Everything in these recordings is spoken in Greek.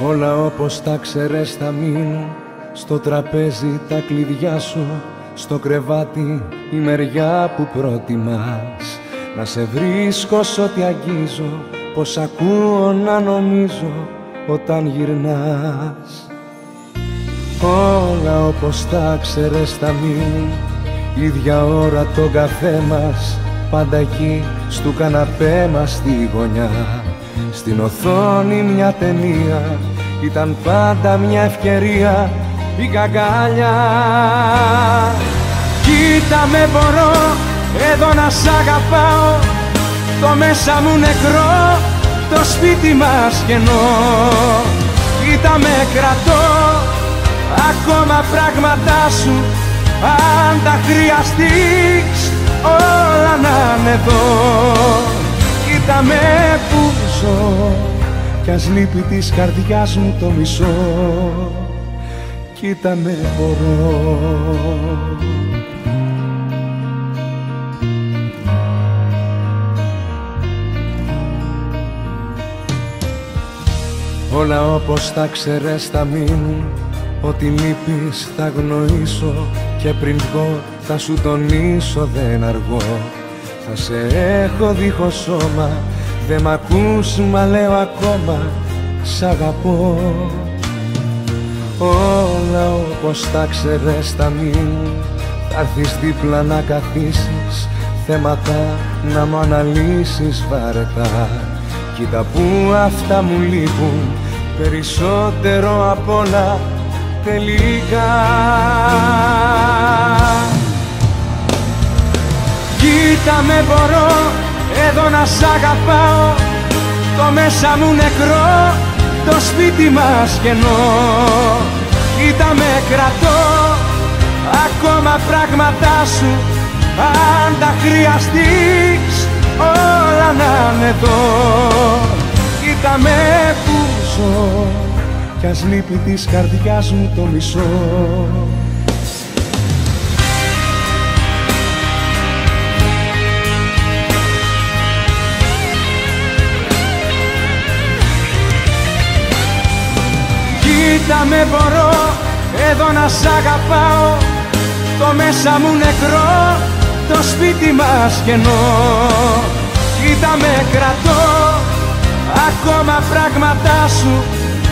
Όλα όπως τα ξέρες θα μείνουν. Στο τραπέζι τα κλειδιά σου Στο κρεβάτι η μεριά που προτιμάς. Να σε βρίσκω σ' ό,τι αγγίζω Πως ακούω να νομίζω όταν γυρνάς. Όλα όπως τα ξέρες θα μείνουν. Ίδια ώρα το καφέ μας Πάντα εκεί στου καναπέ μας στη γωνιά Στην οθόνη μια ταινία. Ήταν πάντα μια ευκαιρία. Η καγκάλια. Κοίτα με μπορώ εδώ να σ' αγαπάω. Το μέσα μου νεκρό. Το σπίτι μας κενό. Κοίτα με κρατώ. Ακόμα πράγματά σου. Αν τα χρειαστείς όλα να είναι εδώ Κοίτα με που ζω κι ας λείπει της καρδιάς μου το μισό. Κοίτα με μπορώ. Όλα όπως τα ξέρες θα μείνουν Ό,τι λείπεις θα γνωρίσω. Και πριν βγω θα σου τονίσω δεν αργώ Θα σε έχω δίχως σώμα. Δεν μ' ακούς μα λέω ακόμα. Σ' αγαπώ. Όλα όπως τα ξέρες θα μείνουν Θα έρθεις δίπλα να καθίσεις. Θέματα να μου αναλύσεις βαρετά. Κοίτα που αυτά μου λείπουν. Περισσότερο απ' όλα τελικά με μπορώ εδώ να σ' αγαπάω. Το μέσα μου νεκρό, το σπίτι μας κενό. Κοίτα με κρατώ, ακόμα πράγματά σου. Αν τα χρειαστείς όλα να είναι εδώ. Κοίτα με που ζω κι ας λείπει της καρδιάς μου το μισό Κοίτα με μπορώ. Εδώ να σ' αγαπάω. Το μέσα μου νεκρό, το σπίτι μας κενό. Κοίτα με κρατώ, ακόμα πράγματά σου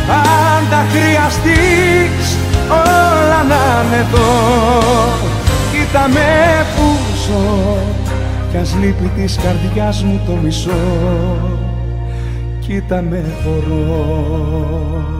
αν τα χρειαστείς όλα να είναι εδώ. Κοίτα με που ζω κι ας λείπει της καρδιάς μου το μισό. Κοίτα με μπορώ